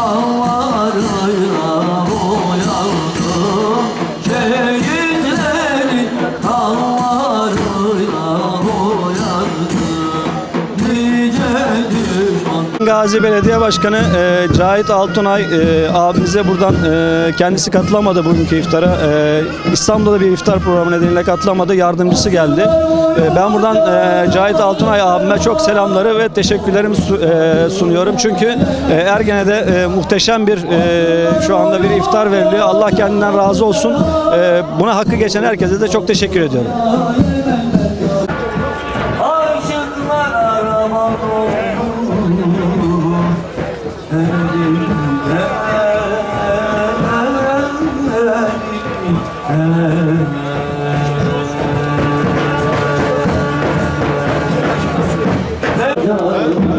아, Gazi Belediye Başkanı e, Cahit Altunay e, abimize buradan e, kendisi katılamadı bugünkü iftara. E, İstanbul'da bir iftar programı nedeniyle katılamadı. Yardımcısı geldi. E, ben buradan e, Cahit Altunay abime çok selamları ve teşekkürlerimi su- e, sunuyorum. Çünkü e, Ergene'de e, muhteşem bir e, şu anda bir iftar veriliyor. Allah kendinden razı olsun. E, buna hakkı geçen herkese de çok teşekkür ediyorum. Ya.